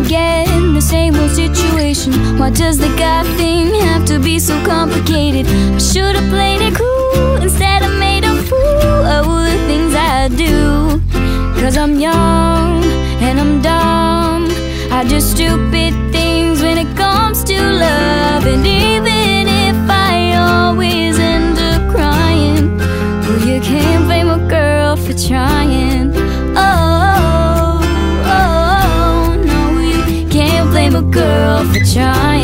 get in the same old situation? Why does the God thing have to be so complicated? I should've played it cool instead of made a fool of the things I do. Cause I'm young and I'm dumb. I do stupid things when it comes to love. And even if I always end up crying, well, you can't blame a girl for trying. girl for trying